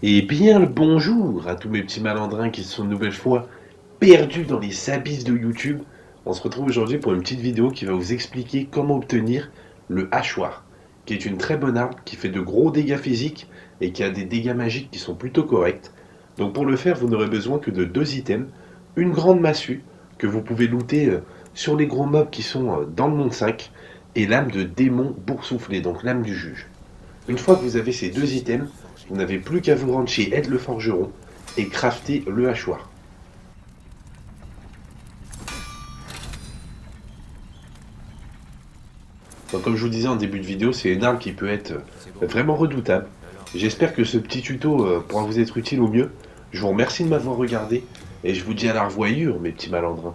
Et bien le bonjour à tous mes petits malandrins qui sont une nouvelle fois perdus dans les abysses de YouTube. On se retrouve aujourd'hui pour une petite vidéo qui va vous expliquer comment obtenir le hachoir, qui est une très bonne arme qui fait de gros dégâts physiques et qui a des dégâts magiques qui sont plutôt corrects. Donc pour le faire, vous n'aurez besoin que de deux items, une grande massue que vous pouvez looter euh, sur les gros mobs qui sont euh, dans le monde 5 et l'âme de démon boursouflé, donc l'âme du juge. Une fois que vous avez ces deux items, vous n'avez plus qu'à vous rendre chez Ed le Forgeron et crafter le hachoir. Donc, comme je vous disais en début de vidéo, c'est une arme qui peut être vraiment redoutable. J'espère que ce petit tuto euh, pourra vous être utile au mieux. Je vous remercie de m'avoir regardé et je vous dis à la revoyure mes petits malandrins.